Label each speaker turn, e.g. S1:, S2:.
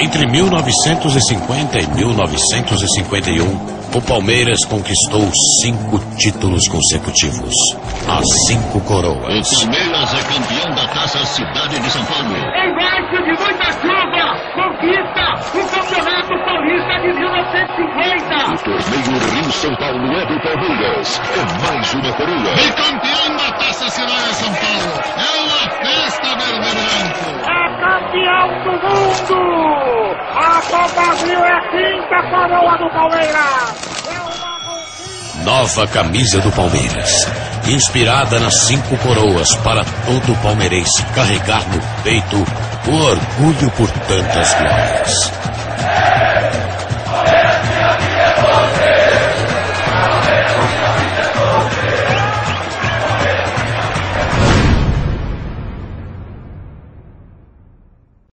S1: Entre 1950 e 1951, o Palmeiras conquistou cinco títulos consecutivos. As cinco coroas.
S2: O Palmeiras é campeão da Taça Cidade de São Paulo.
S3: Embaixo de muita chuva, conquista o Campeonato Paulista de 1950.
S2: O torneio Rio-São Paulo é do Palmeiras. É mais uma coroa.
S4: Bicampeão da
S3: campeão do mundo. A Copa Brasil é a quinta coroa do Palmeiras. É.
S1: Nova camisa do Palmeiras. Inspirada nas cinco coroas para todo palmeirense carregar no peito o orgulho por tantas glórias.